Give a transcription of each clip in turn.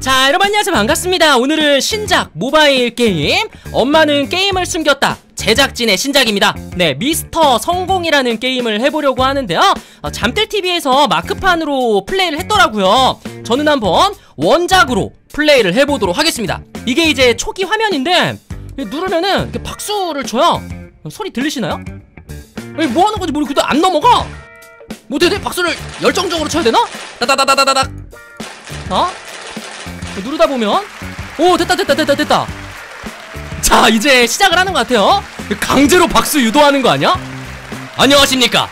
자 여러분 안녕하세요. 반갑습니다. 오늘은 신작 모바일 게임. 엄마는 게임을 숨겼다. 제작진의 신작입니다. 네 미스터 성공이라는 게임을 해보려고 하는데요. 어, 잠들TV에서 마크판으로 플레이를 했더라고요. 저는 한번 원작으로 플레이를 해보도록 하겠습니다. 이게 이제 초기 화면인데 누르면은 박수를 쳐요. 소리 들리시나요? 뭐 하는 건지 모르겠는데 안 넘어가! 뭐 돼? 박수를 열정적으로 쳐야 되나? 따다다다다닥! 어? 누르다 보면 오 됐다 됐다 됐다 됐다. 자 이제 시작을 하는 것 같아요. 강제로 박수 유도하는 거 아니야? 안녕하십니까?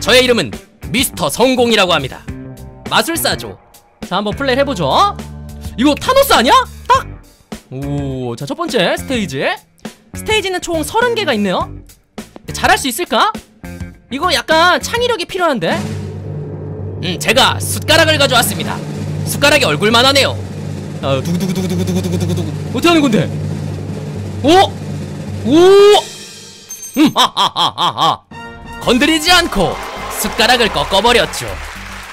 저의 이름은 미스터 성공이라고 합니다. 마술사죠 자 한번 플레이 해보죠. 이거 타노스 아니야? 딱! 오 자 첫번째 스테이지. 스테이지는 총 30개가 있네요. 잘할 수 있을까? 이거 약간 창의력이 필요한데? 음 제가 숟가락을 가져왔습니다. 숟가락이 얼굴만 하네요 아, 두구두구두구두구두구두구두구 어떻게 하는 건데? 오! 오! 음, 하하하하하 건드리지 않고 숟가락을 꺾어버렸죠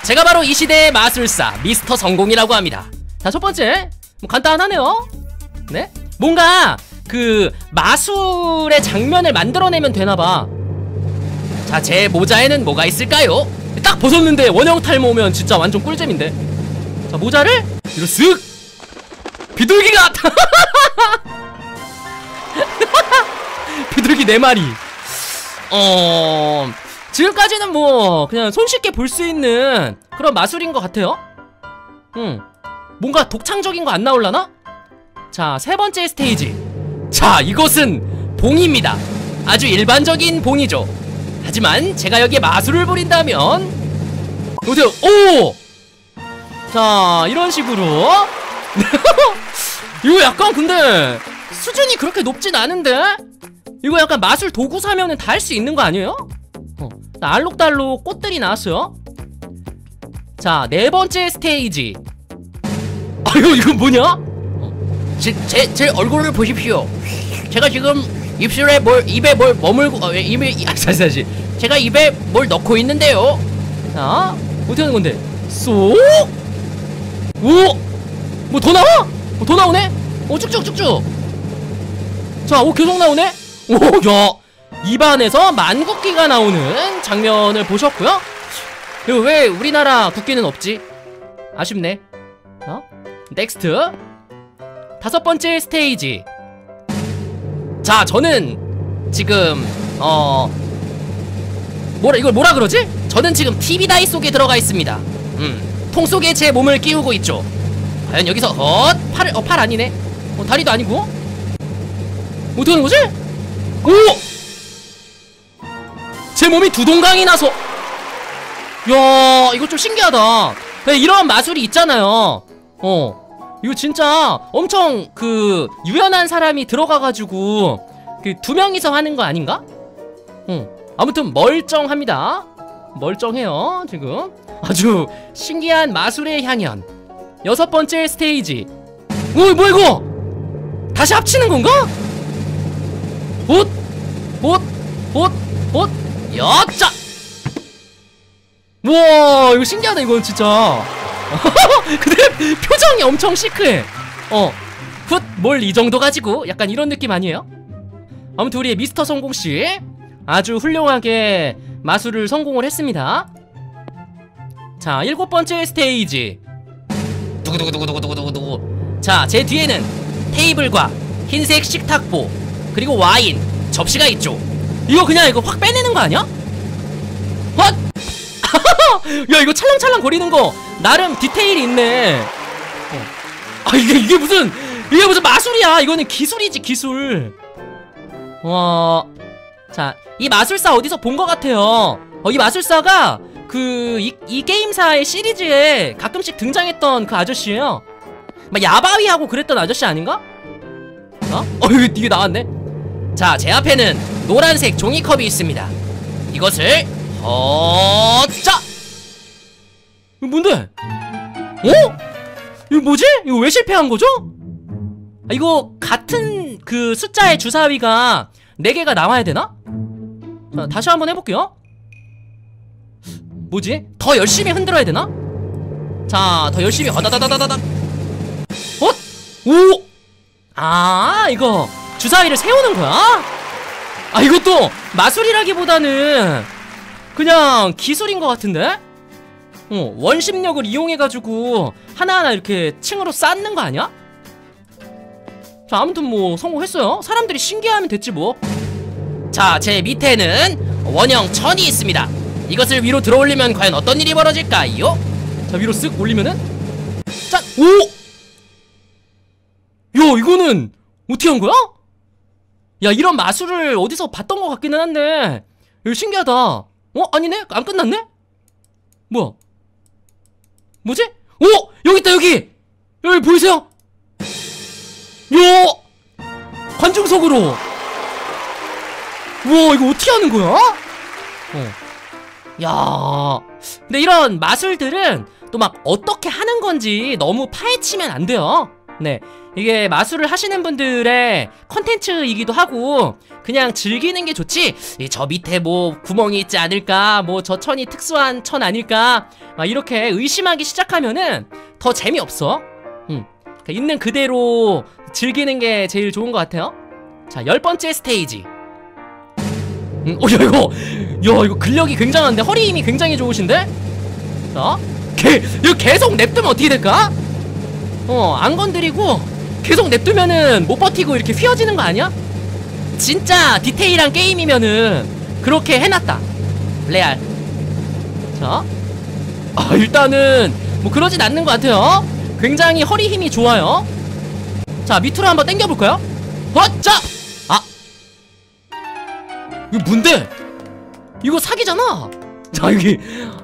제가 바로 이 시대의 마술사 미스터 성공이라고 합니다 자 첫번째 뭐 간단하네요 네? 뭔가 그 마술의 장면을 만들어내면 되나봐 자 제 모자에는 뭐가 있을까요? 딱 벗었는데 원형 탈모면 진짜 완전 꿀잼인데 자 모자를 이렇게 쓱 비둘기가 비둘기 네 마리. 어 지금까지는 뭐 그냥 손쉽게 볼 수 있는 그런 마술인 것 같아요. 음 뭔가 독창적인 거 안 나올라나? 자 세 번째 스테이지. 자 이것은 봉입니다. 아주 일반적인 봉이죠. 하지만 제가 여기에 마술을 부린다면 어때요? 오! 자 이런 식으로 이거 약간 근데 수준이 그렇게 높진 않은데? 이거 약간 마술 도구 사면은 다 할 수 있는 거 아니에요? 어, 알록달록 꽃들이 나왔어요 자 네 번째 스테이지 아 이거 이거 뭐냐? 어, 제, 제, 제 얼굴을 보십시오 제가 지금 입술에 뭘 입에 뭘 머물고 어, 입에 아, 다시 다시 제가 입에 뭘 넣고 있는데요 자 어떻게 하는 건데 쏙 오! 뭐 더 나와? 어, 더 나오네? 어 쭉쭉쭉쭉 자, 오 계속 나오네? 오, 야 입안에서 만국기가 나오는 장면을 보셨고요 이거 왜 우리나라 국기는 없지? 아쉽네 어? Next 다섯 번째 스테이지 자, 저는 지금 어 뭐라 이걸 뭐라 그러지? 저는 지금 TV 다이 속에 들어가 있습니다 음, 통 속에 제 몸을 끼우고 있죠 과연 여기서 어 팔을 어 팔 아니네. 어 다리도 아니고. 뭐 어떻게 하는 거지? 오! 제 몸이 두 동강이 나서. 야 이거 좀 신기하다. 네, 이런 마술이 있잖아요. 어 이거 진짜 엄청 그 유연한 사람이 들어가가지고 그 두 명이서 하는 거 아닌가? 어 아무튼 멀쩡합니다. 멀쩡해요 지금. 아주 신기한 마술의 향연 여섯 번째 스테이지 오 뭐야 이거 다시 합치는 건가? 봇! 봇! 봇! 봇! 여짜! 우와 이거 신기하다 이건 진짜 근데 표정이 엄청 시크해 어 Good! 이 정도 가지고 약간 이런 느낌 아니에요? 아무튼 우리의 미스터 성공씨 아주 훌륭하게 마술을 성공을 했습니다 자 일곱 번째 스테이지 두구두구두구두구두구두구 자, 제 뒤에는 테이블과 흰색 식탁보 그리고 와인, 접시가 있죠. 이거 그냥 이거 확 빼내는 거 아니야? 헛! 야 이거 찰랑찰랑 거리는 거 나름 디테일이 있네. 어. 아 이게 이게 무슨 이게 무슨 마술이야? 이거는 기술이지 기술. 와... 자, 이 마술사 어디서 본 것 같아요? 어, 이 마술사가 그, 이, 이 게임사의 시리즈에 가끔씩 등장했던 그 아저씨예요 막 야바위하고 그랬던 아저씨 아닌가? 어? 어, 이게, 나왔네 자, 제 앞에는 노란색 종이컵이 있습니다 이것을 허짜 이거 뭔데? 어? 이거 뭐지? 이거 왜 실패한 거죠? 아, 이거 같은 그 숫자의 주사위가 4개가 나와야 되나? 자, 다시 한번 해볼게요 뭐지? 더 열심히 흔들어야 되나? 자, 더 열심히 어다다다다다다 오! 아, 이거 주사위를 세우는 거야? 아, 이것도 마술이라기보다는 그냥 기술인 것 같은데? 어, 원심력을 이용해가지고 하나하나 이렇게 층으로 쌓는 거 아니야? 자, 아무튼 뭐 성공했어요. 사람들이 신기해하면 됐지 뭐. 자, 제 밑에는 원형 천이 있습니다. 이것을 위로 들어올리면 과연 어떤 일이 벌어질까요? 자, 위로 쓱 올리면은 짠! 오! 야, 이거는 어떻게 한 거야? 야, 이런 마술을 어디서 봤던 것 같기는 한데 이거 신기하다. 어? 아니네? 안 끝났네? 뭐야? 뭐지? 오! 여기 있다, 여기! 여기 보이세요? 요! 관중석으로! 우와, 이거 어떻게 하는 거야? 어. 야 근데 이런 마술들은 또 막 어떻게 하는 건지 너무 파헤치면 안 돼요. 네. 이게 마술을 하시는 분들의 컨텐츠이기도 하고 그냥 즐기는 게 좋지 이저 밑에 뭐 구멍이 있지 않을까 뭐 저 천이 특수한 천 아닐까 막 이렇게 의심하기 시작하면은 더 재미없어 음. 그러니까 있는 그대로 즐기는 게 제일 좋은 것 같아요 자 열 번째 스테이지 음, 어, 야, 이거, 야, 이거 근력이 굉장한데? 허리 힘이 굉장히 좋으신데? 자, 개, 이거 계속 냅두면 어떻게 될까? 어, 안 건드리고, 계속 냅두면은 못 버티고 이렇게 휘어지는 거 아니야? 진짜 디테일한 게임이면은, 그렇게 해놨다. 레알. 자, 아, 일단은, 뭐 그러진 않는 것 같아요. 굉장히 허리 힘이 좋아요. 자, 밑으로 한번 당겨볼까요? 어, 자! 아, 이거 뭔데? 이거 사기잖아. 자 여기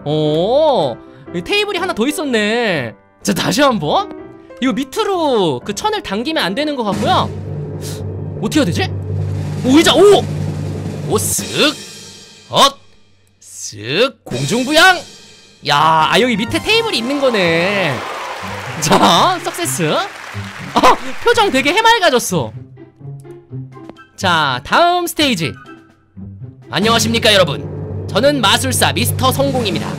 어 테이블이 하나 더 있었네. 자 다시 한번 이거 밑으로 그 천을 당기면 안 되는 것 같고요. 어떻게 해야 되지? 오 의자 오! 오쓱 헛! 쓱 공중부양 야 아, 여기 밑에 테이블이 있는 거네 자 석세스 아 표정 되게 해맑아졌어 자 다음 스테이지 안녕하십니까 여러분 저는 마술사 미스터 성공입니다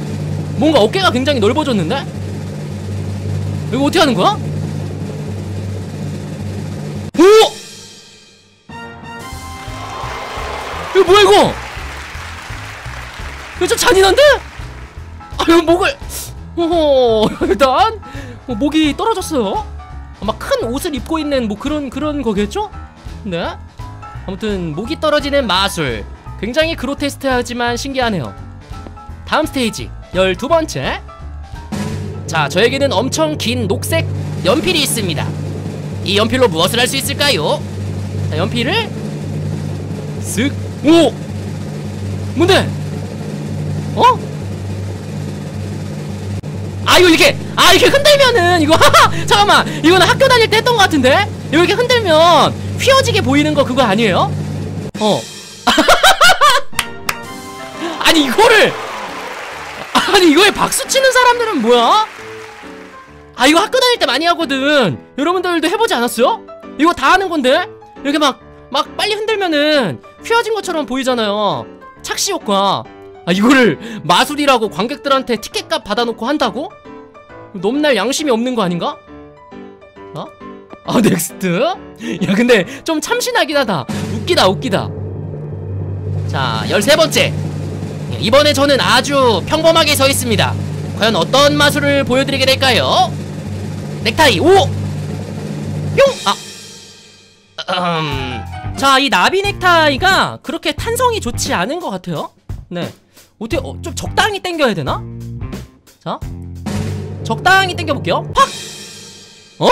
뭔가 어깨가 굉장히 넓어졌는데? 이거 어떻게 하는 거야? 오! 이거 뭐야 이거? 이거 좀 잔인한데? 아 이거 목을 어허 일단 어, 목이 떨어졌어요 아마 큰 옷을 입고 있는 뭐 그런 그런 거겠죠? 네 아무튼 목이 떨어지는 마술 굉장히 그로테스트하지만 신기하네요 다음 스테이지 12번째 자 저에게는 엄청 긴 녹색 연필이 있습니다 이 연필로 무엇을 할 수 있을까요? 자 연필을 쓱 오! 뭔데? 어? 아 이거 이렇게 아 이렇게 흔들면은 이거 잠깐만 이거는 학교 다닐 때 했던 것 같은데 이렇게 흔들면 휘어지게 보이는 거 그거 아니에요? 어 아니 이거를 아니 이거에 박수 치는 사람들은 뭐야? 아 이거 학교 다닐 때 많이 하거든 여러분들도 해보지 않았어요? 이거 다 하는 건데 이렇게 막 막 빨리 흔들면은 휘어진 것처럼 보이잖아요 착시 효과 아 이거를 마술이라고 관객들한테 티켓값 받아놓고 한다고? 넘날 양심이 없는 거 아닌가? 어? 아 Next? 야 근데 좀 참신하긴 하다 웃기다 웃기다 자 열세 번째 이번에 저는 아주 평범하게 서 있습니다 과연 어떤 마술을 보여드리게 될까요? 넥타이 오! 뿅! 아 음... 자, 이 나비 넥타이가 그렇게 탄성이 좋지 않은 것 같아요. 네. 어떻게, 어, 좀 적당히 당겨야 되나? 자. 적당히 당겨볼게요. 팍! 어?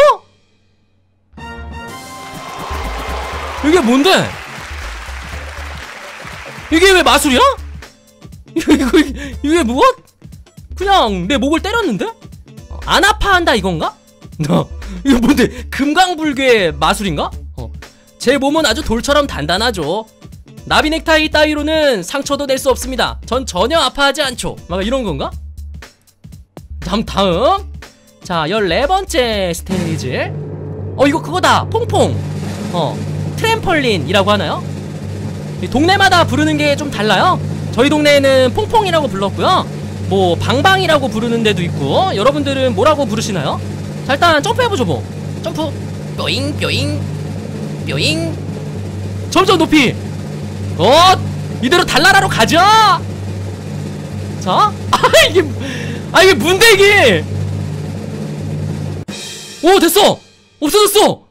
이게 뭔데? 이게 왜 마술이야? 이거, 이게 무엇? 그냥 내 목을 때렸는데? 어, 안 아파한다 이건가? 너 이거 뭔데 금강불괴 마술인가? 어. 제 몸은 아주 돌처럼 단단하죠. 나비 넥타이 따위로는 상처도 낼 수 없습니다. 전 전혀 아파하지 않죠. 막 이런 건가? 다음 다음. 자, 14번째 스테이지. 어, 이거 그거다. 퐁퐁. 어. 트램펄린이라고 하나요? 이 동네마다 부르는 게 좀 달라요. 저희 동네에는 퐁퐁이라고 불렀고요. 뭐 방방이라고 부르는 데도 있고 여러분들은 뭐라고 부르시나요? 자 일단 점프해보죠 뭐. 점프. 뾰잉 뾰잉 뾰잉. 점점 높이. 어? 이대로 달나라로 가자 자 아 이게 아 이게 이게? 오 됐어. 없어졌어.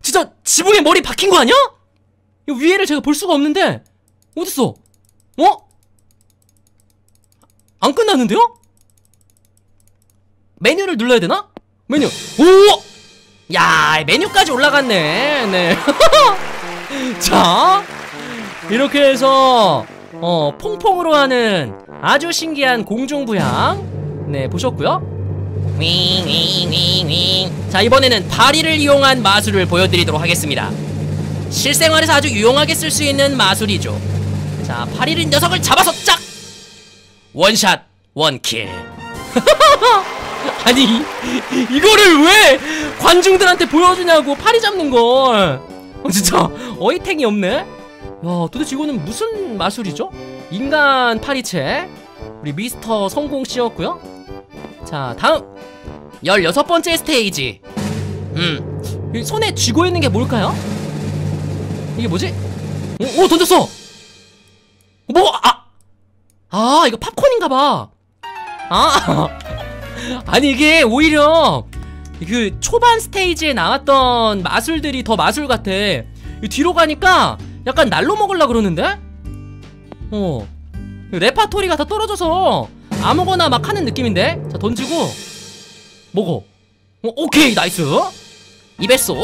진짜 지붕에 머리 박힌 거 아니야? 이 위에를 제가 볼 수가 없는데. 어딨어? 어? 안 끝났는데요? 메뉴를 눌러야 되나? 메뉴 오! 야 메뉴까지 올라갔네 네. 자 이렇게 해서 어 퐁퐁으로 하는 아주 신기한 공중부양 네 보셨고요 자 이번에는 파리를 이용한 마술을 보여드리도록 하겠습니다 실생활에서 아주 유용하게 쓸 수 있는 마술이죠 자 파리를 녀석을 잡아서 짝 원샷 원킬 아니 이거를 왜 관중들한테 보여주냐고 파리 잡는 걸 어, 진짜 어이탱이 없네 야 도대체 이거는 무슨 마술이죠? 인간 파리채 우리 미스터 성공 씨였고요 자 다음 16번째 스테이지 음이 손에 쥐고 있는 게 뭘까요? 이게 뭐지? 오, 오 던졌어 뭐 아! 아 이거 팝콘인가봐. 아 아니 이게 오히려 그 초반 스테이지에 나왔던 마술들이 더 마술 같아. 이 뒤로 가니까 약간 날로 먹으려 그러는데? 어 레파토리가 다 떨어져서 아무거나 막 하는 느낌인데? 자 던지고 먹어. 어, 오케이 nice. 입에 쏙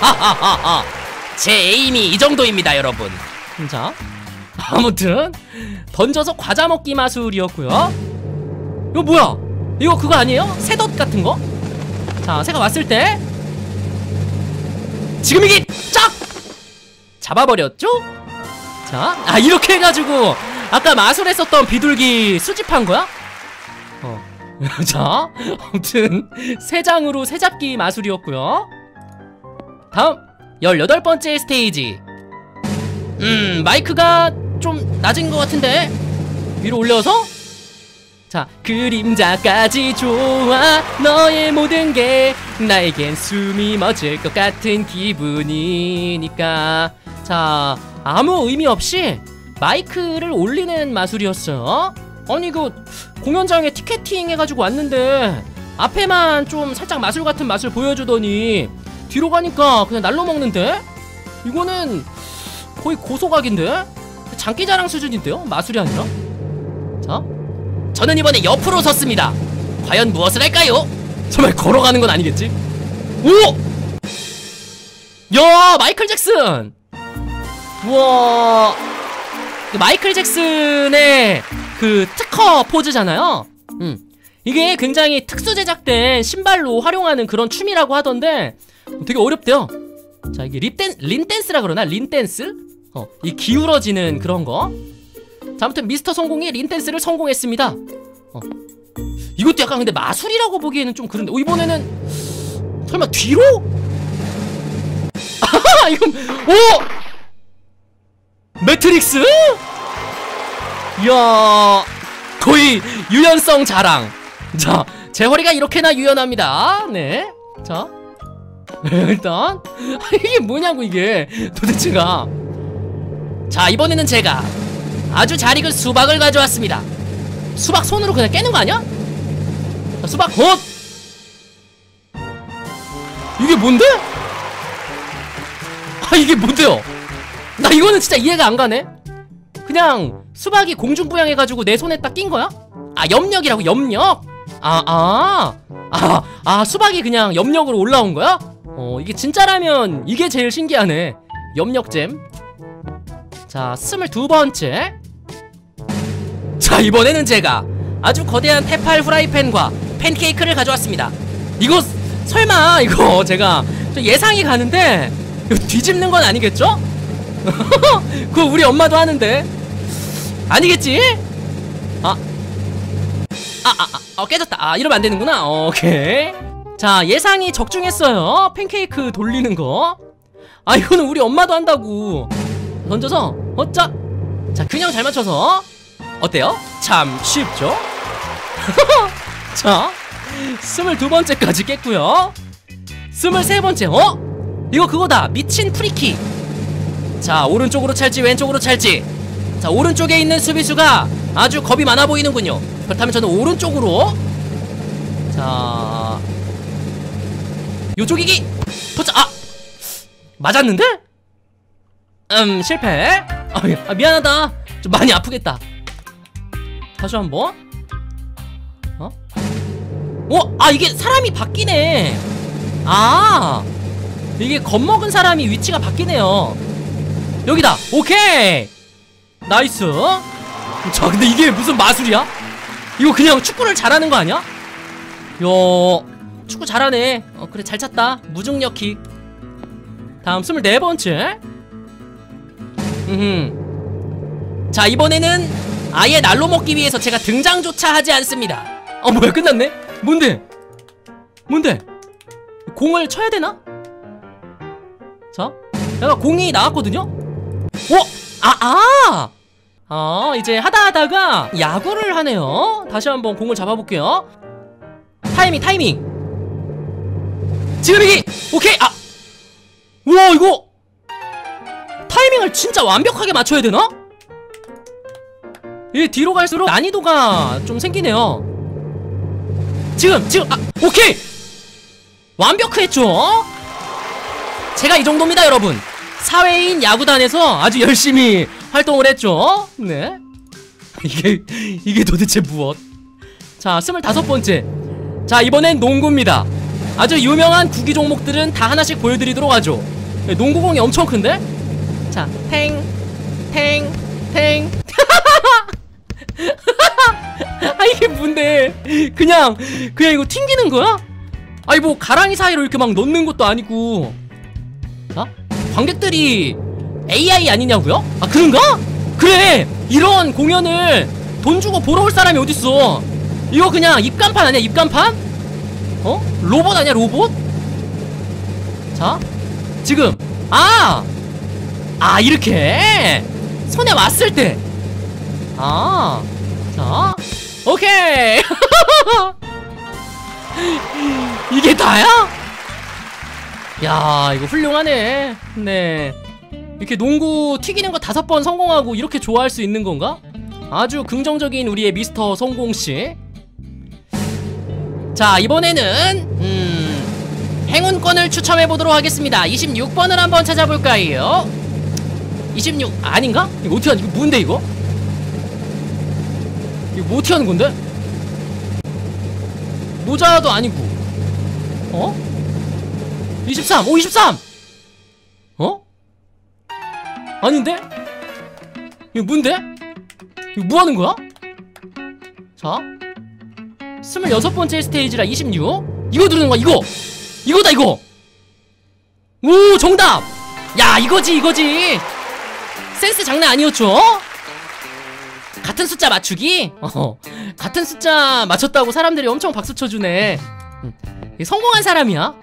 하하하하. 제 aim이 이 정도입니다 여러분. 자 아무튼 던져서 과자 먹기 마술이었고요 이거 뭐야 이거 그거 아니에요? 새덧 같은 거? 자 새가 왔을 때 지금 이게 쫙 잡아버렸죠? 자, 아 이렇게 해가지고 아까 마술했었던 비둘기 수집한 거야? 어. 자, 아무튼 세 장으로 세 잡기 마술이었고요. 다음 18번째 스테이지. 음, 마이크가 좀 낮은 것 같은데? 위로 올려서? 자, 그림자까지 좋아. 너의 모든 게 나에겐 숨이 멎을 것 같은 기분이니까. 자, 아무 의미 없이 마이크를 올리는 마술이었어요. 아니 그 공연장에 티켓팅 해가지고 왔는데 앞에만 좀 살짝 마술 같은 맛을 보여주더니 뒤로 가니까 그냥 날로 먹는데? 이거는 거의 고소각인데 장기자랑 수준인데요 마술이 아니라 자 저는 이번에 옆으로 섰습니다 과연 무엇을 할까요? 정말 걸어가는 건 아니겠지? 오! 야 마이클 잭슨 우와 그 마이클 잭슨의 그 특허 포즈잖아요 음. 이게 굉장히 특수 제작된 신발로 활용하는 그런 춤이라고 하던데 되게 어렵대요 자 이게 립댄, lean 댄스라 그러나? lean 댄스? 어, 이 기울어지는 그런 거 자, 아무튼 미스터 성공이 lean 댄스를 성공했습니다 어. 이것도 약간 근데 마술이라고 보기에는 좀 그런데 어, 이번에는 설마 뒤로? 아 이건 오! 매트릭스? 이야 거의 유연성 자랑 자, 제 허리가 이렇게나 유연합니다 네 자, 일단 이게 뭐냐고 이게 도대체가 자, 이번에는 제가 아주 잘 익은 수박을 가져왔습니다 수박 손으로 그냥 깨는 거 아니야? 자, 수박 헛! 이게 뭔데? 아 이게 뭔데요? 나 이거는 진짜 이해가 안 가네 그냥 수박이 공중부양해가지고 내 손에 딱 낀 거야? 아 염력이라고 염력? 아 아, 아, 아 수박이 그냥 염력으로 올라온 거야? 어 이게 진짜라면 이게 제일 신기하네 염력잼 자 스물두 번째 자 이번에는 제가 아주 거대한 테팔 후라이팬과 팬케이크를 가져왔습니다 이거 설마 이거 제가 좀 예상이 가는데 뒤집는 건 아니겠죠? 그거 우리 엄마도 하는데 아니겠지? 아. 아, 아, 아, 어, 깨졌다. 아, 이러면 안 되는구나. 오케이. 자, 예상이 적중했어요. 팬케이크 돌리는 거. 아, 이거는 우리 엄마도 한다고. 던져서, 어짜. 자, 균형 잘 맞춰서. 어때요? 참 쉽죠? 자, 스물두 번째까지 깼고요. 스물세 번째 어? 이거 그거다 미친 프리킥 자 오른쪽으로 찰지 왼쪽으로 찰지 자 오른쪽에 있는 수비수가 아주 겁이 많아 보이는군요 그렇다면 저는 오른쪽으로 자 요쪽이기 도착 아 맞았는데? 음 실패 아, 아, 미안하다. 좀 많이 아프겠다. 다시 한번. 어? 어? 아 이게 사람이 바뀌네. 아 이게 겁먹은 사람이 위치가 바뀌네요. 여기다. 오케이. Nice. 자 근데 이게 무슨 마술이야? 이거 그냥 축구를 잘하는 거 아니야? 요 축구 잘하네. 어 그래 잘 찼다. 무중력 킥 다음 24번째 음흠 자 이번에는 아예 날로 먹기 위해서 제가 등장조차 하지 않습니다 어 뭐야 끝났네? 뭔데? 뭔데? 공을 쳐야 되나? 자 내가 공이 나왔거든요? 어? 아, 아! 아, 이제 하다 하다가 야구를 하네요. 다시 한번 공을 잡아볼게요. 타이밍, 타이밍. 지금이기! 오케이! 아! 우와, 이거! 타이밍을 진짜 완벽하게 맞춰야 되나? 이 뒤로 갈수록 난이도가 좀 생기네요. 지금, 지금, 아, 오케이! 완벽했죠? 제가 이 정도입니다, 여러분. 사회인 야구단에서 아주 열심히 활동을 했죠. 네. 이게, 이게 도대체 무엇? 자, 스물다섯 번째. 자, 이번엔 농구입니다. 아주 유명한 구기 종목들은 다 하나씩 보여드리도록 하죠. 네, 농구공이 엄청 큰데? 자, 탱, 탱, 탱. 아, 이게 뭔데? 그냥, 그냥 이거 튕기는 거야? 아니, 뭐, 가랑이 사이로 이렇게 막 넣는 것도 아니고. 자, 관객들이 AI 아니냐고요? 아 그런가? 그래 이런 공연을 돈 주고 보러 올 사람이 어딨어 이거 그냥 입간판 아니야 입간판? 어? 로봇 아니야 로봇? 자 지금 아! 아 이렇게? 손에 왔을 때. 아, 자, 오케이. 이게 다야? 야 이거 훌륭하네. 네. 이렇게 농구 튀기는 거 다섯 번 성공하고 이렇게 좋아할 수 있는 건가? 아주 긍정적인 우리의 미스터 성공씨. 자 이번에는 음 행운권을 추첨해 보도록 하겠습니다. 26번을 한번 찾아볼까요 26 아닌가? 이거 어떻게 하는 이거 뭔데 이거? 이거 뭐 어떻게 하는 건데? 모자도 아니고 어? 23! 오 23! 어? 아닌데? 이거 뭔데? 이거 뭐 하는 거야? 자 26번째 스테이지라 26 이거 누르는 거야 이거! 이거다 이거! 오 정답! 야 이거지 이거지 센스 장난 아니었죠? 같은 숫자 맞추기? 어, 같은 숫자 맞췄다고 사람들이 엄청 박수 쳐주네. 음, 성공한 사람이야?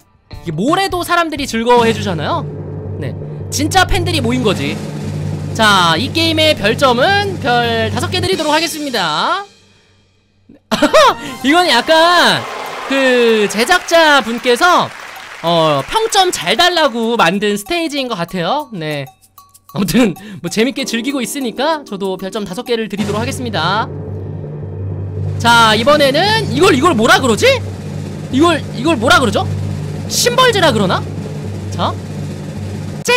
이게 뭘 해도 사람들이 즐거워해 주잖아요? 네. 진짜 팬들이 모인 거지. 자 이 게임의 별점은 별 다섯 개 드리도록 하겠습니다. 이건 약간 그 제작자 분께서 어 평점 잘 달라고 만든 스테이지인 것 같아요. 네 아무튼 뭐 재밌게 즐기고 있으니까 저도 별점 다섯 개를 드리도록 하겠습니다 자 이번에는 이걸 이걸 뭐라 그러지? 이걸 이걸 뭐라 그러죠? 심벌즈라 그러나? 자 쨍!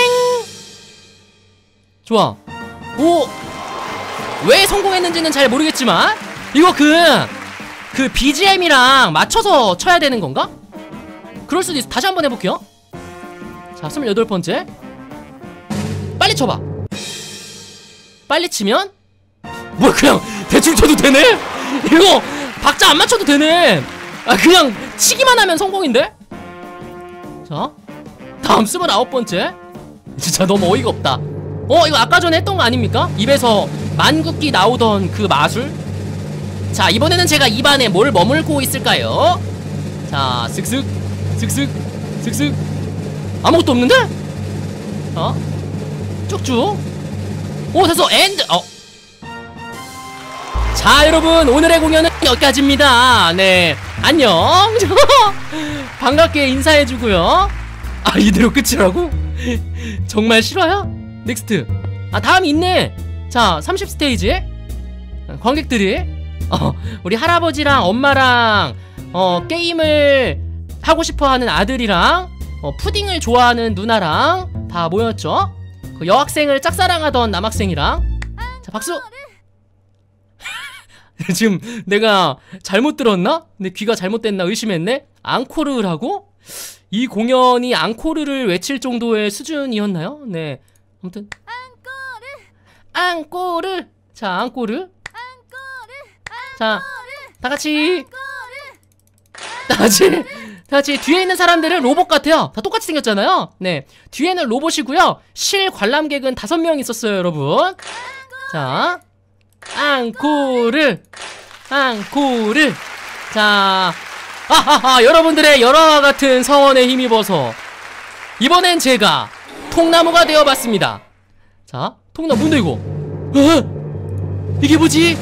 좋아 오! 왜 성공했는지는 잘 모르겠지만 이거 그, 그 BGM이랑 맞춰서 쳐야 되는 건가? 그럴 수도 있어 다시 한번 해볼게요 자 28번째 빨리 쳐봐 빨리 치면 뭐 그냥 대충 쳐도 되네? 이거 박자 안 맞춰도 되네 아 그냥 치기만 하면 성공인데? 자 다음 스물아홉 번째 진짜 너무 어이가 없다 어 이거 아까 전에 했던 거 아닙니까? 입에서 만국기 나오던 그 마술 자 이번에는 제가 입안에 뭘 머물고 있을까요? 자 슥슥 슥슥 슥슥 아무것도 없는데? 어? 쭉쭉 오 됐어. End. 어. 자 여러분. 오늘의 공연은 여기까지입니다. 네. 안녕. 반갑게 인사해주고요. 아 이대로 끝이라고? 정말 싫어요? Next. 아 다음 있네 자 30스테이지. 관객들이. 어, 우리 할아버지랑 엄마랑 어, 게임을 하고 싶어하는 아들이랑 어, 푸딩을 좋아하는 누나랑 다 모였죠 그 여학생을 짝사랑하던 남학생이랑 자 박수 지금 내가 잘못 들었나? 내 귀가 잘못됐나 의심했네? 앙코르라고? 이 공연이 앙코르를 외칠 정도의 수준이었나요? 네. 아무튼 앙코르 자 앙코르 자 다같이 다같이 다 같이 뒤에 있는 사람들은 로봇 같아요. 다 똑같이 생겼잖아요. 네. 뒤에는 로봇이고요. 실 관람객은 다섯 명 있었어요 여러분. 자 앙코르 앙코르. 자 아하하 여러분들의 열화와 같은 성원에 힘입어서 이번엔 제가 통나무가 되어봤습니다. 자 통나무 뭔데 이거 어? 이게 뭐지?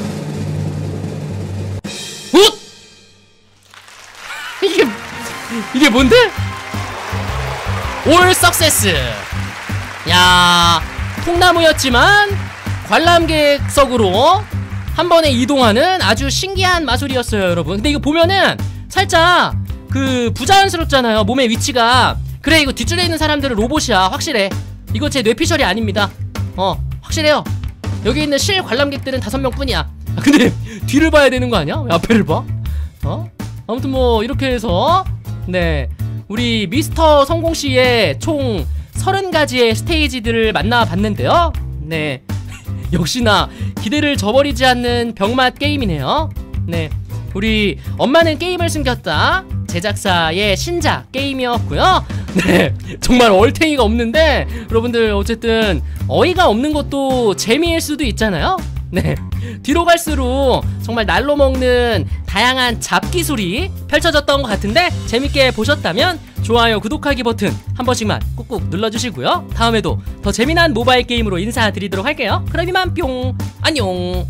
어? 이게 이게 뭔데? 올 석세스 야 통나무였지만 관람객석으로 한 번에 이동하는 아주 신기한 마술이었어요 여러분. 근데 이거 보면은 살짝 그 부자연스럽잖아요 몸의 위치가. 그래 이거 뒷줄에 있는 사람들은 로봇이야 확실해. 이거 제 뇌피셜이 아닙니다. 어 확실해요. 여기 있는 실 관람객들은 다섯 명뿐이야. 아, 근데 뒤를 봐야 되는 거 아니야? 왜 앞에를 봐? 어? 아무튼 뭐 이렇게 해서 네. 우리 미스터 성공씨의 총 30가지의 스테이지들을 만나봤는데요. 네. 역시나 기대를 저버리지 않는 병맛 게임이네요. 네. 우리 엄마는 게임을 숨겼다. 제작사의 신작 게임이었고요. 네. 정말 얼탱이가 없는데 여러분들 어쨌든 어이가 없는 것도 재미일 수도 있잖아요 네. 뒤로 갈수록 정말 날로 먹는 다양한 잡기술이 펼쳐졌던 것 같은데 재밌게 보셨다면 좋아요 구독하기 버튼 한 번씩만 꾹꾹 눌러주시고요. 다음에도 더 재미난 모바일 게임으로 인사드리도록 할게요. 그럼 이만 뿅. 안녕